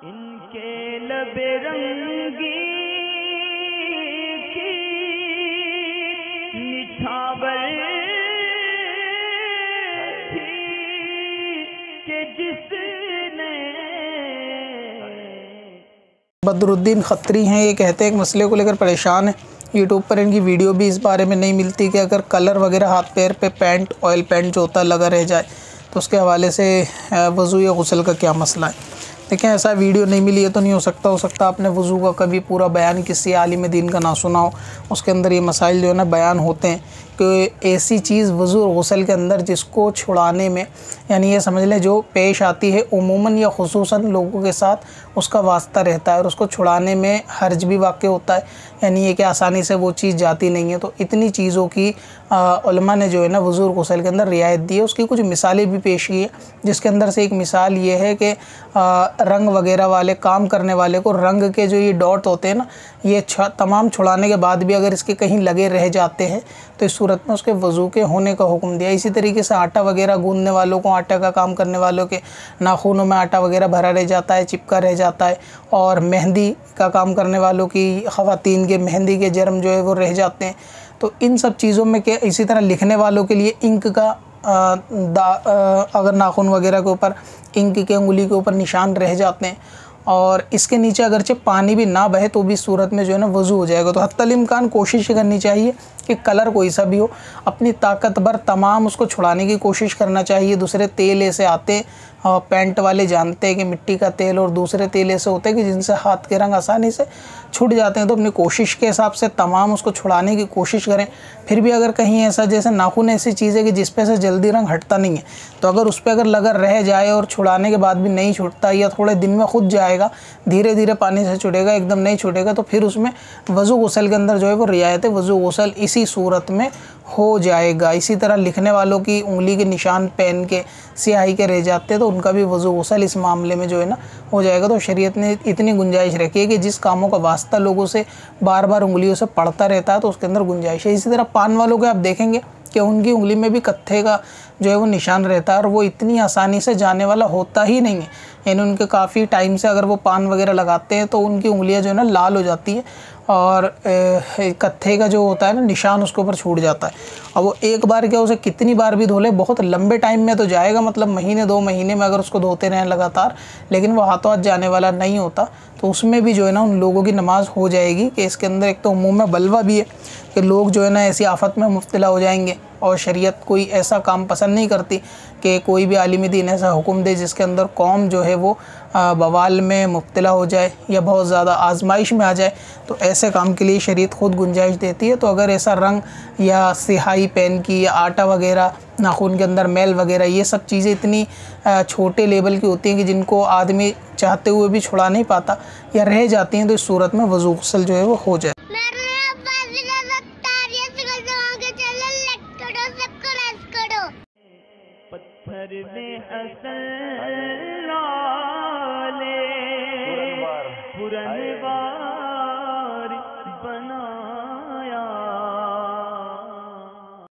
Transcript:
इनके लबे रंगी बदरुद्दीन खत्री हैं, ये कहते हैं एक मसले को लेकर परेशान है। यूट्यूब पर इनकी वीडियो भी इस बारे में नहीं मिलती कि अगर कलर वगैरह हाथ पैर पे पैंट ऑयल पैंट जो होता लगा रह जाए तो उसके हवाले से वज़ू या गसल का क्या मसला है? देखें ऐसा वीडियो नहीं मिली है तो नहीं हो सकता। हो सकता आपने वज़ू का कभी पूरा बयान किसी आलिम दिन का ना सुना हो। उसके अंदर ये मसाइल जो है ना, बयान होते हैं। कि ऐसी चीज़ वज़ू गसल के अंदर जिसको छुड़ाने में, यानी ये समझ लें जो पेश आती है, उमूमन या खसूस लोगों के साथ उसका वास्ता रहता है और उसको छुड़ाने में हर्ज भी वाक़ होता है, यानी ये कि आसानी से वो चीज़ जाती नहीं है। तो इतनी चीज़ों की उलमा ने जो है ना वज़ू गसल के अंदर रियायत दी है। उसकी कुछ मिसालें भी पेश की है, जिसके अंदर से एक मिसाल ये है कि रंग वगैरह वाले, काम करने वाले को रंग के जो ये डॉट होते हैं ना, ये तमाम छुड़ाने के बाद भी अगर इसके कहीं लगे रह जाते हैं तो इस में उसके वज़ू के होने का हुक्म दिया। इसी तरीके से आटा वगैरह गूंदने वालों को आटा का काम करने वालों के नाखूनों में आटा वगैरह भरा रह जाता है चिपका रह जाता है और मेहंदी का काम करने वालों की ख़वातीन के मेहंदी के जर्म जो है वो रह जाते हैं। तो इन सब चीज़ों में क्या इसी तरह लिखने वालों के लिए इंक का आ, दा आ, अगर नाखून वगैरह के ऊपर इंक के उंगली के ऊपर निशान रह जाते हैं और इसके नीचे अगरचे पानी भी ना बहे तो भी सूरत में जो है ना वज़ू हो जाएगा। तो हतलिमकान कोशिश करनी चाहिए कि कलर कोई सा भी हो। अपनी ताकत भर तमाम उसको छुड़ाने की कोशिश करना चाहिए। दूसरे तेल ऐसे आते पेंट वाले जानते हैं कि मिट्टी का तेल और दूसरे तेल ऐसे होते हैं कि जिनसे हाथ के रंग आसानी से छुट जाते हैं। तो अपनी कोशिश के हिसाब से तमाम उसको छुड़ाने की कोशिश करें। फिर भी अगर कहीं ऐसा जैसे नाखून ऐसी चीज़ है कि जिस पे से जल्दी रंग हटता नहीं है। तो अगर उस पर अगर लगा रह जाए और छुड़ाने के बाद भी नहीं छुटता या थोड़े दिन में खुद जाएगा धीरे धीरे पानी से छुटेगा, एकदम नहीं छुटेगा तो फिर उसमें वज़ू गसल के अंदर जो है वो रियायत वज़ू गसल इसी सूरत में हो जाएगा। इसी तरह लिखने वालों की उंगली के निशान पेन के स्याही के रह जाते तो उनका भी वज़ू गसल इस मामले में जो है ना हो जाएगा। तो शरीयत ने इतनी गुंजाइश रखी है कि जिस कामों का वास्ता लोगों से बार बार उंगलियों से पड़ता रहता है तो उसके अंदर गुंजाइश है। इसी तरह पान वालों के आप देखेंगे कि उनकी उंगली में भी कत्थे का जो है वो निशान रहता है, और वो इतनी आसानी से जाने वाला होता ही नहीं है। यानी उनके काफ़ी टाइम से अगर वो पान वगैरह लगाते हैं तो उनकी उंगलियाँ जो है ना लाल हो जाती है और कत्थे का जो होता है ना, निशान उसके ऊपर छूट जाता है। और वो एक बार क्या उसे कितनी बार भी धो ले, बहुत लंबे टाइम में तो जाएगा मतलब महीने, दो महीने में अगर उसको धोते रहें लगातार, लेकिन वो हाथों हाथ जाने वाला नहीं होता। तो उसमें भी जो है ना, उन लोगों की नमाज़ हो जाएगी कि इसके अंदर एक तो मुँह में बलवा भी है, कि लोग जो है ना ऐसी आफत में मुफ्तला हो जाएँगे। और शरीयत कोई ऐसा काम पसंद नहीं करती कि कोई भी आलिम दीन ऐसा हुक्म दे जिसके अंदर कौम जो है वो बवाल में मुब्तला हो जाए या बहुत ज़्यादा आजमाइश में आ जाए तो ऐसे काम के लिए शरीयत ख़ुद गुंजाइश देती है। तो अगर ऐसा रंग या सिहाई पेन की या आटा वगैरह, नाखून के अंदर मैल वगैरह, ये सब चीज़ें इतनी छोटे लेवल की होती हैं कि जिनको आदमी चाहते हुए भी छुड़ा नहीं पाता या रह जाती हैं तो इस सूरत में वज़ू गसल जो है वो हो जाए। पत्थर में असल पुरनवार।